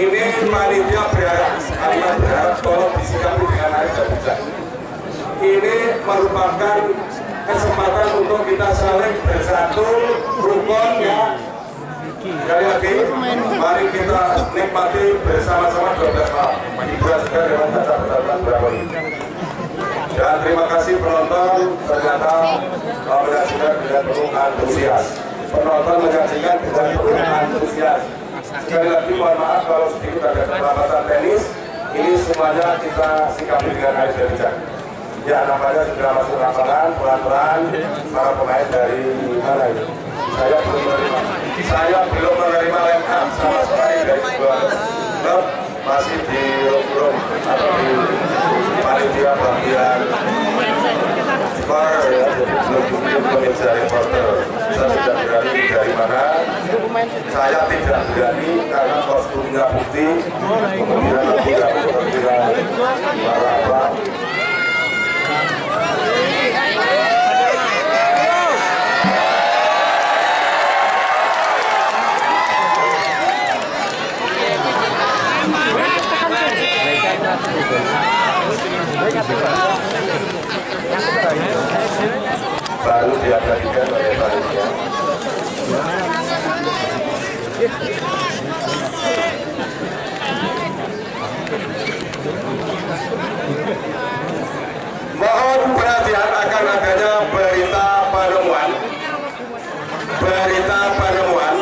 ini panitia berharap kalian berharap tolong disikapi dengan air hujan ini merupakan kesempatan untuk kita saling bersatu rukun ya. Sekali lagi mari kita nikmati bersama-sama 12 malam. Dengan berapa ini dan terima kasih penonton ternyata menyaksikan dengan penuh antusias. Penonton menyaksikan dengan penuh antusias sekali lagi mohon maaf kalau sedikit ada keterlambatan tenis ini semuanya kita sikapi dengan air dan hujan ya nampaknya segera masuk lapangan pelan-pelan para pemain dari mana ini? Saya belum menerima. Saya belum menerima up sama sekali dari sebuah klub masih di room atau di panitia bagian bar ya tidak dari mana saya tidak berani karena kostumnya putih kemudian nggak kemudian apa baru diabadikan oleh panitia. Mohon perhatian akan adanya berita penemuan. Berita penemuan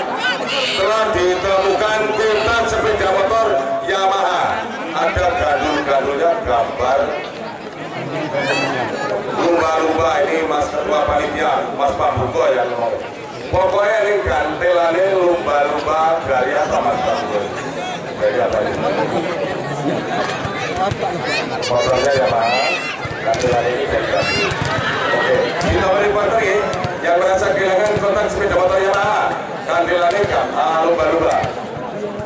telah ditemukan kuntan sepeda motor. Ada gandul-gandulnya gambar. Lumba-lumba ini mas ketua panitia mas Pak Buko ngomong pokoknya ini gantelannya lumba-lumba dari apa mas Pak apa ini? Motornya ya Pak. Gantelannya ini apa oke di nomor reporter ini yang merasa kehilangan kontak sepeda motor Yamaha. Gantelannya kan ah, lumba-lumba.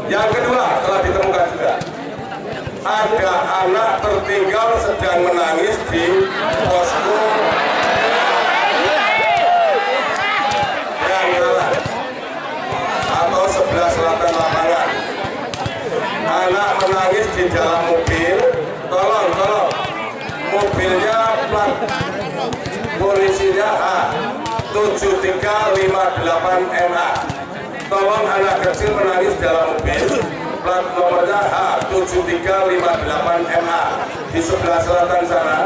Yang kedua telah ditemukan juga ada anak tertinggal sedang menangis di posko. Yang jalan atau sebelah selatan lapangan anak menangis di dalam mobil. Tolong tolong. Mobilnya plat. Polisinya A. 7358 MA tolong anak kecil menangis dalam mobil plat nomornya H 7358 MA di sebelah selatan sana.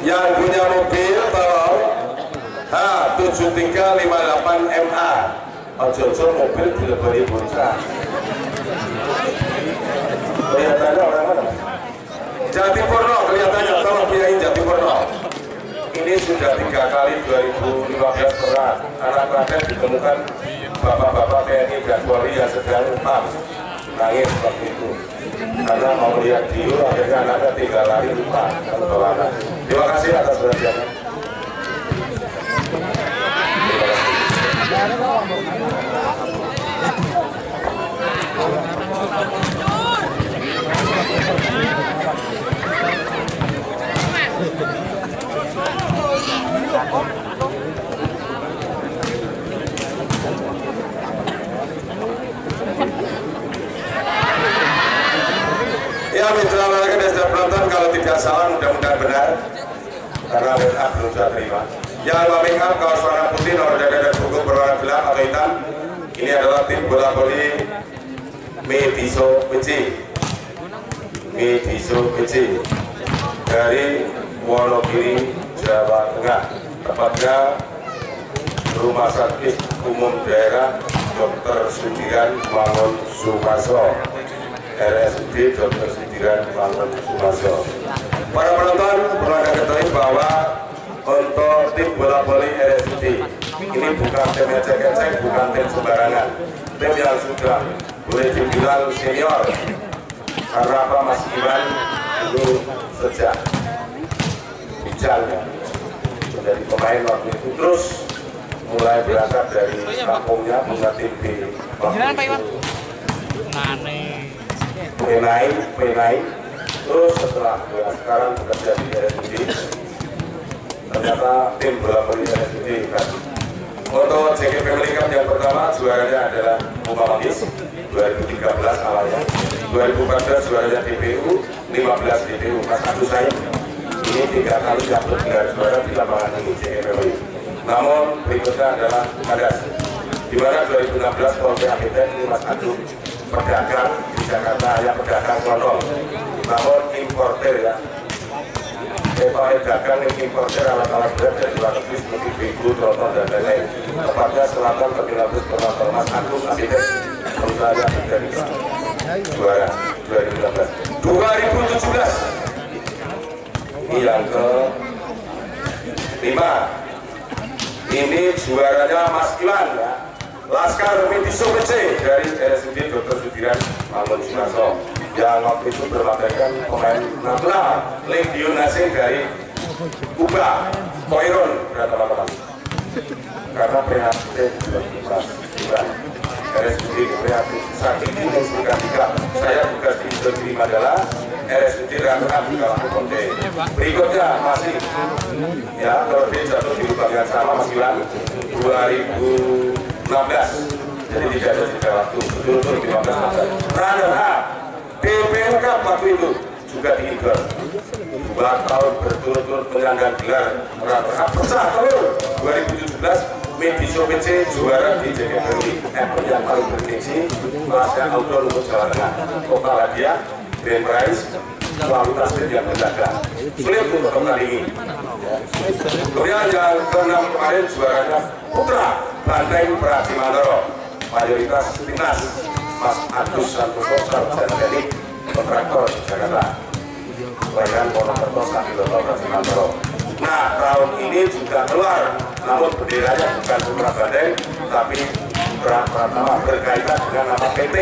Yang punya mobil tolong. H 7358 MA ojo-ojo mobil dilebari bursa kelihatannya orang mana? Jati Purno kelihatannya. Tolong biayain Jati Purno ini sudah tiga kali 2015 pernah anak Klaten ditemukan bapak-bapak TNI dan Polri yang sedang umam nangis seperti itu. Karena mau lihat dulu akhirnya anaknya tiga lari lupa kalau anak. Terima kasih atas perhatiannya Ya mitra olahraga dan sudah penonton kalau tidak salah mudah-mudahan benar karena WA belum saya terima. Jangan lupa make up kaos warna putih nomor dada dan buku berwarna gelap atau hitam. Ini adalah tim bola voli Mediso PC. Mediso PC dari Wonogiri, Jawa Tengah. Tepatnya Rumah Sakit Umum Daerah Dr. Sudiran Mangun Sumaso. RSUD Dr. Sudiran Mangun Sumaso. Para penonton perlu ketahui bahwa untuk tim bola voli RSUD ini bukan tim ecek-ecek, bukan tim sembarangan. Tim yang sudah boleh dibilang senior karena apa Mas Iwan dulu sejak bijak ya menjadi pemain waktu itu. Terus mulai berangkat dari kampungnya punya tim di waktu itu. Penai penai. Terus setelah ya, sekarang bekerja di RSUD ternyata tim bola voli RSUD kasih juaranya adalah Muhammadis 2013 awalnya. 2014 juaranya DPU 15 DPU Mas Agus Said ini tiga kali jatuh tiga juara di lapangan ini namun berikutnya adalah Kadas di mana 2016 Polri Akiten ini Mas Agus pedagang di Jakarta hanya pedagang condong namun importer ya. Eva dagang yang importer alat-alat berat dari luar negeri seperti troton, dan lain-lain. Tepatnya selatan terbilang penonton Mas Agung Abidin Perusahaan dari juara 2016. 2017 ini ke lima. Ini juaranya Mas Iwan ya. Laskar Mitiso PC dari RSUD Dr. Sudiran Mangun Sunaso yang waktu itu berlagakkan pemain nasional Legion Asing dari Kuba, Koiron dan teman-teman karena prihatin bukan RSUD prihatin saking ini sudah tiga saya tugas di Mandala RSUD Rantam di Kalangan Konde berikutnya masih ya dia jatuh di lubang yang sama Mas Iwan 2016 jadi tidak ada tiga waktu betul-betul 15 runner up DPRK waktu itu juga diikat dua tahun berturut-turut menyandang gelar runner up pecah telur 2017 Mediso PC juara di JKPI Apple yang paling bergengsi Masya Outdoor untuk Jawa Tengah. Total hadiah grand prize melalui tasbih yang berjaga sulit untuk kali ini kemudian yang keenam kemarin juaranya Putra Banteng Prati Mandoro. Mayoritas timnas Mas Agus Santoso Sarjana Teknik kontraktor Jakarta. Bayan Purwokerto Sabiloto Prati Mandoro. Nah, tahun ini juga keluar, namun benderanya bukan Putra Bandeng, tapi Putra Pratama berkaitan dengan nama PT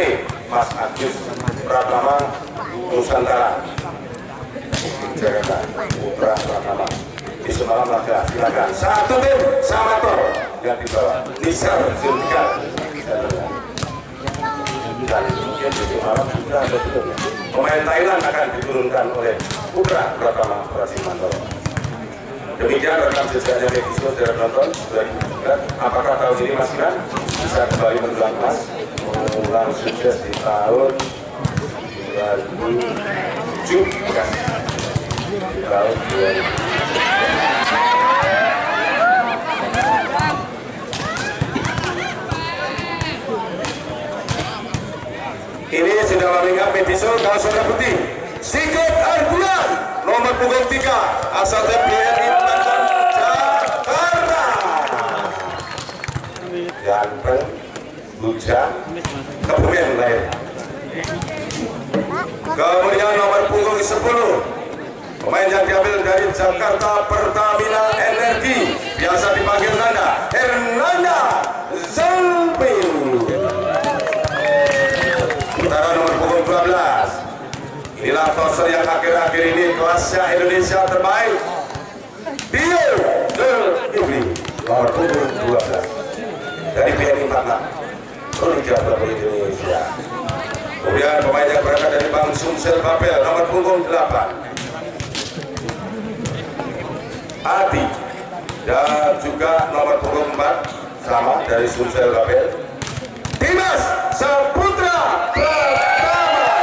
Mas Agus Pratama Nusantara. Jakarta, Putra Pratama. Di semalam laga, silakan. Satu tim, Samator yang dibawa. Nisar Zulfikar. Dan mungkin di malam sudah ada betul. Pemain Thailand akan diturunkan oleh Putra Pratama Prasimantoro. Demikian rekam jejaknya Megisio dari penonton 2019. Apakah tahun ini Mas Iman bisa kembali mendulang emas, mengulang sukses di tahun 2007 bukan? Di tahun 2000. Ini sudah mengingat Megisio kalau sudah putih. Sigit Arbulan nomor punggung 3 asal Banten Jakarta ganteng hujan kebumen lahir kemudian nomor punggung 10 pemain yang diambil dari Jakarta Pertamina Energi biasa dipanggil Nanda Hernanda Zalpin Utara nomor punggung 12 Inilah toser yang akhir-akhir ini kelasnya Indonesia terbaik. Del Ibli nomor punggung 12 dari BNI Liga Berapa Indonesia. Kemudian pemain yang berangkat dari Bang Sumsel Babel nomor punggung 8 Adi dan juga nomor punggung 4 sama dari Sumsel Babel Dimas Saputra Pratama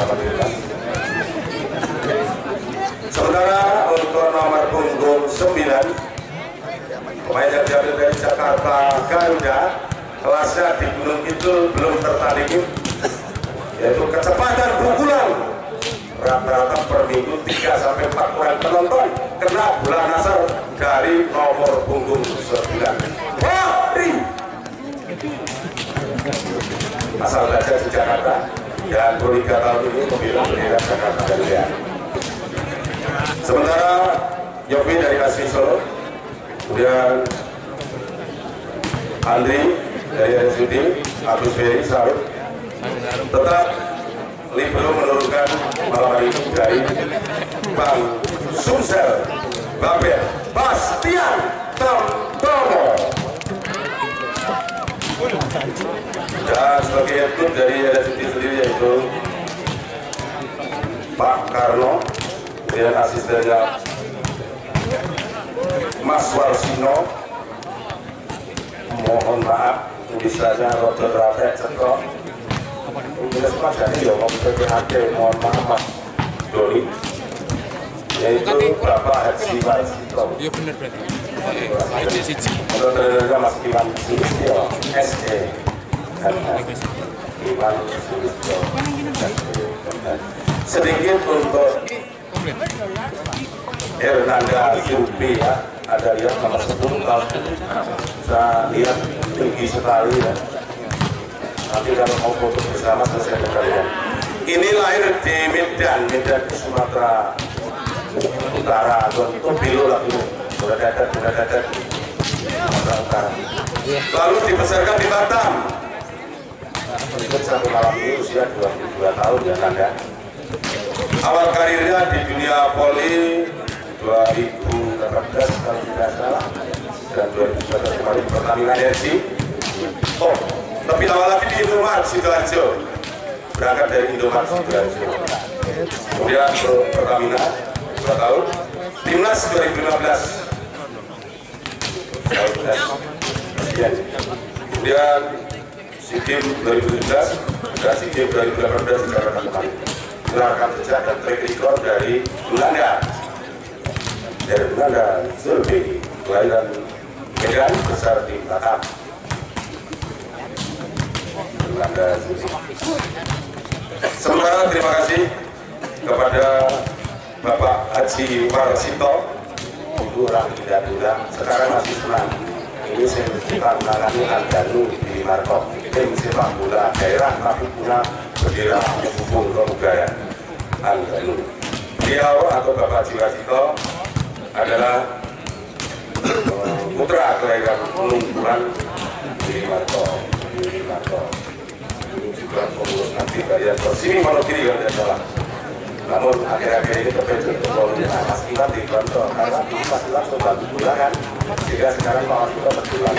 alhamdulillah Saudara untuk nomor punggung 9 pemain yang diambil dari Jakarta Garuda kelasnya di Gunung Kidul belum tertandingi yaitu kecepatan pukulan. Rata-rata per minggu 3 sampai 4 orang penonton kena bulan asar dari nomor punggung 9 Fahri asal belajar di Jakarta dan berliga tahun ini membela bendera Jakarta Garuda. Sementara Yofi dari Asri Solo, kemudian Andri dari RSUD, Agus Ferry Saud, tetap Libro menurunkan malam hari ini dari Bang Sumsel, Babel, Bastian, Tamtomo. dan sebagai coach dari RSUD sendiri yaitu Pak Karno kemudian asistennya Mas Warsino mohon maaf tulisannya Roger Ratek Cekok ini semua jadi ya mau PPHT mohon maaf Mas Doni yaitu Bapak Haji Warsito Iya bener berarti. Untuk Mas Iwan. Sulistyo SE Iwan Sulistyo. SE sedikit untuk Komplit. Hernanda ya. Ada lihat nomor 10 tahun saya lihat tinggi sekali ya. Nanti kalau mau foto bersama selesai kalian ini lahir di Medan Medan di Sumatera Utara. Untuk pilu lagi sudah dadat sudah dadat Sumatera Utara. Lalu dibesarkan di Batam. Ikut satu malam ini usia 22 tahun ya Nanda awal karirnya di dunia voli 2018 kalau tidak salah dan 2019 kemarin Pertamina Energy oh lebih awal lagi di Indomaret Sidoarjo. Berangkat dari Indomaret Sidoarjo. Kemudian ke Pertamina 2 tahun. Timnas 2015 kemudian SEA Games 2017 dan SEA Games 2018 di Jakarta kemarin. Mengeluarkan jejak dan track record dari Belanda dari Belanda Zulfi kelahiran Medan besar di Batam Belanda Zulfi sementara terima kasih kepada Bapak Haji Warsito Ibu orang tidak bilang sekarang masih senang ini saya menangani Andanu di Markov tim sepak bola daerah tapi punya bendera hubung kemugaran Andanu. Beliau atau Bapak Haji Warsito adalah eh, putra kelahiran Lumpuran di Markov ini juga pengurus nanti kalian sini malu kiri kalau tidak salah. Namun akhir-akhir ini terkejut kepolisian Mas Iwan di kantor karena Mas Iwan sudah bulan sehingga sekarang Pak Mas Iwan berbulan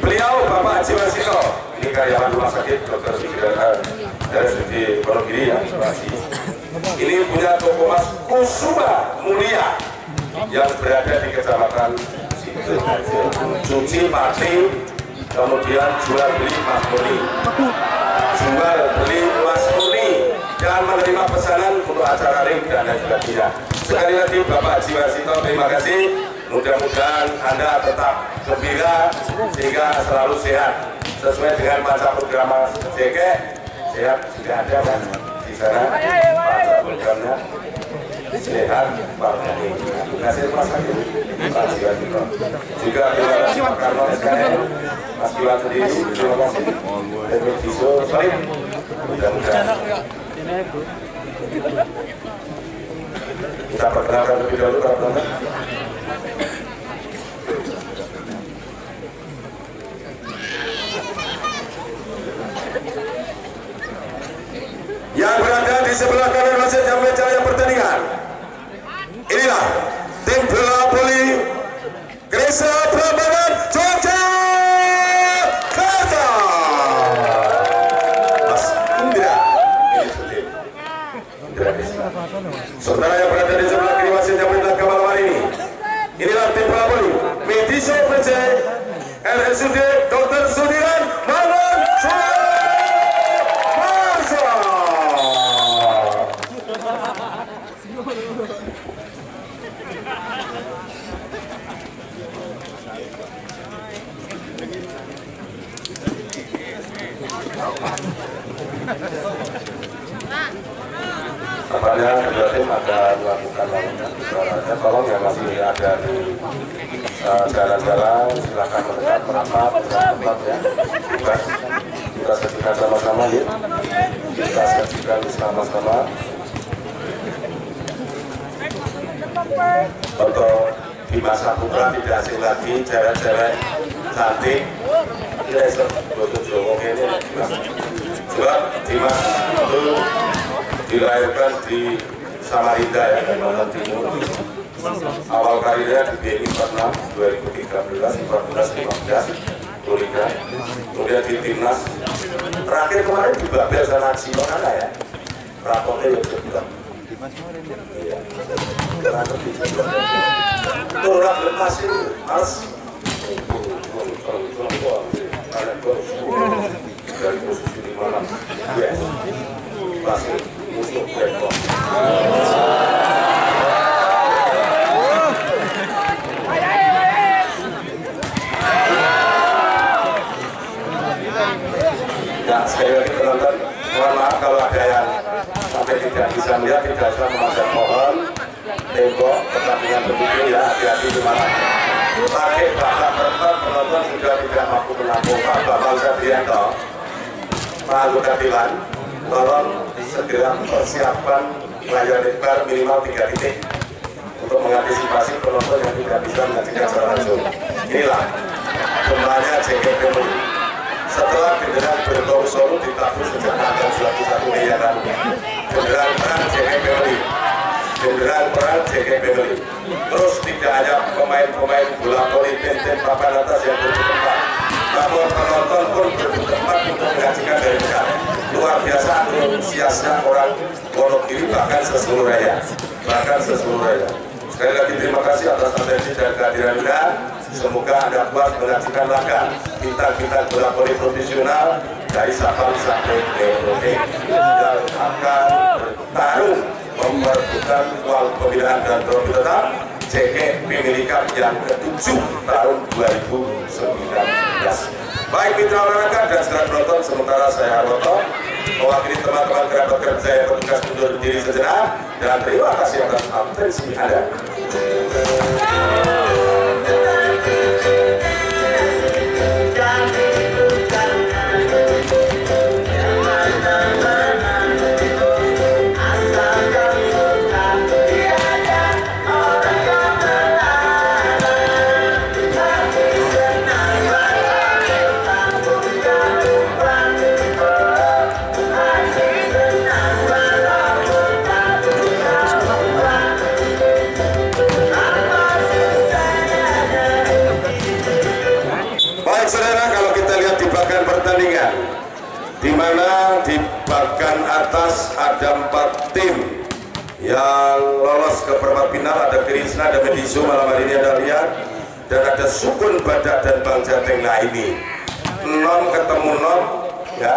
beliau Bapak Haji Wasito ini karyawan rumah sakit dokter Sigara dari studi Wonogiri ya Sulawesi ini punya toko mas Kusuma Mulia yang berada di kecamatan cuci mati kemudian jual beli Mas Muni jual beli Mas Muni dan menerima pesanan untuk acara ring dan lain sebagainya. Sekali lagi Bapak Haji Wasito terima kasih. Mudah-mudahan Anda tetap gembira sehingga selalu sehat sesuai dengan masa program Jeke. Sehat sudah ada kan di sana programnya sehat Pak kasih Mas Pak Haji Wasito. Juga terima kasih Pak Karno SKM, Mas Iwan sendiri, terima. Dan Biso. Mudah-mudahan kita perkenalkan lebih dahulu penonton. Yang berada di sebelah kanan wasit yang mencari pertandingan. Inilah tim bola voli Gresa Prambanan Yogyakarta. Mas Indra. Ini sudah. Indra Desa. Saudara yang berada di sebelah kiri wasit yang berada malam hari ini. Inilah tim bola voli Mediso PC RSUD Dr. Sudiran Malang Sumarso. Tampaknya kedua tim akan melakukan lalunan suaranya. Tolong yang masih ada di eh, jalan-jalan silakan mendekat merapat tempat ya. Kita kita saksikan sama-sama ya. Kita saksikan sama-sama. Untuk di masa putra tidak asing lagi cewek-cewek cantik. Kita esok butuh jowo ini. Sebab Dimas itu dilahirkan di Samarinda ya Kalimantan Timur awal karirnya di BNI 46 2013 14 15 Tulika kemudian di Timnas terakhir kemarin di Babel Cino mana ya rapotnya ya bilang Iya. Turun lepas posisi Ya, maaf kalau ada yang sampai tidak bisa melihat, tidak bisa memanjat pohon, tembok, ya, hati-hati di. Pakai tidak mampu menampung Pak Bambang Sabrianto, Pak Dewan, tolong segera persiapkan layar lebar minimal tiga titik untuk mengantisipasi penonton yang tidak bisa menyaksikan secara langsung. Inilah jumlahnya JKP setelah genderang berbau solo ditabuh sejak tanggal 21 Mei yang lalu. JK Family, genderang perang JK Family. Terus tidak hanya pemain-pemain bola voli tim-tim papan atas yang bertempat, namun penonton pun bertempat untuk menyaksikan dari dekat. Luar biasa antusiasnya orang Wonogiri bahkan seseluruh raya, bahkan seseluruh raya. Sekali lagi terima kasih atas atensi dan kehadiran Anda. Semoga Anda puas menyaksikan bintang-bintang bola voli profesional dari Sabang sampai Merauke yang akan bertarung memperebutkan uang pembinaan dan trofi tetap Family Cup yang ke-7 tahun 2019. Baik mitra olahraga dan segera penonton, sementara saya Harwoto mewakili teman-teman kerabat kerja yang bertugas undur diri sejenak dan terima kasih atas atensi Anda. Medisu malam hari ini ada lihat dan ada Sukun Badak dan Bang Jateng ini. Nom ketemu nom ya.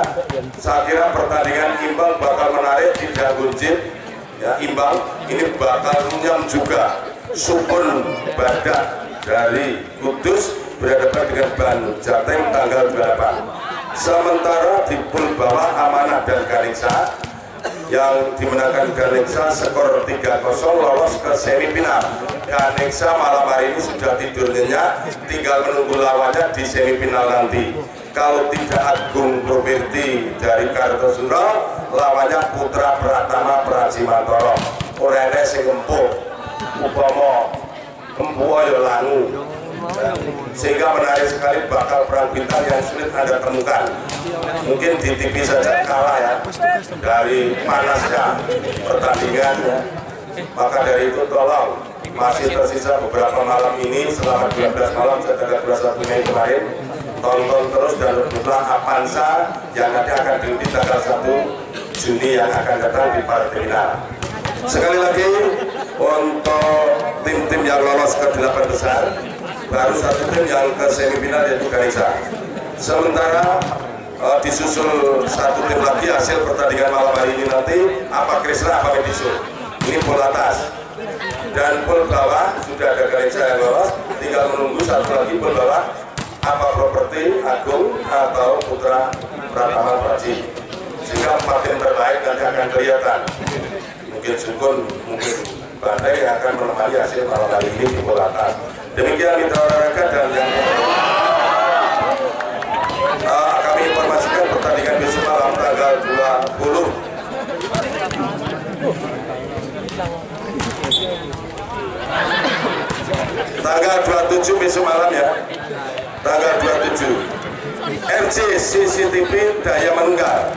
Saya kira pertandingan imbang bakal menarik tidak gunjit ya imbang ini bakal nyam juga Sukun Badak dari Kudus berhadapan dengan Ban Jateng tanggal 8 sementara di pool bawah Amanah dan Garingsa yang dimenangkan Garingsa skor 3-0 lolos ke semifinal Garingsa malam hari ini sudah tidur nyenyak tinggal menunggu lawannya di semifinal nanti. Kalau tidak Agung Properti dari Kartosuro lawannya Putra Pratama Prajimantoro Orene sing empuk Upomo Empuo Yolangu sehingga menarik sekali bakal perang bintang yang sulit anda temukan. Mungkin di TV saja kalah ya dari panasnya pertandingan ya. maka dari itu tolong masih tersisa beberapa malam ini selama 12 malam sejak tanggal 21 Mei kemarin. Tonton terus dan rebutlah Avanza yang nanti akan diikuti tanggal 1 Juni yang akan datang di partai final sekali lagi untuk tim-tim yang lolos ke delapan besar baru satu tim yang ke semifinal yaitu Ganesha. Sementara uh, disusul satu tim lagi hasil pertandingan malam hari ini nanti apa Krisna apa Medisu ini pool atas dan pool bawah sudah ada Ganesha yang lolos tinggal menunggu satu lagi pool bawah. Apa properti Agung atau Putra Pratama Praji sehingga empat tim terbaik nanti akan kelihatan. Mungkin Sukun, mungkin Bandai yang akan menemani hasil malam hari ini di pool atas. Demikian mitra olahraga dan yang uh, kami informasikan pertandingan besok malam tanggal 20 tanggal 27 besok malam ya. Tanggal 27 RC CCTV Daya Menunggal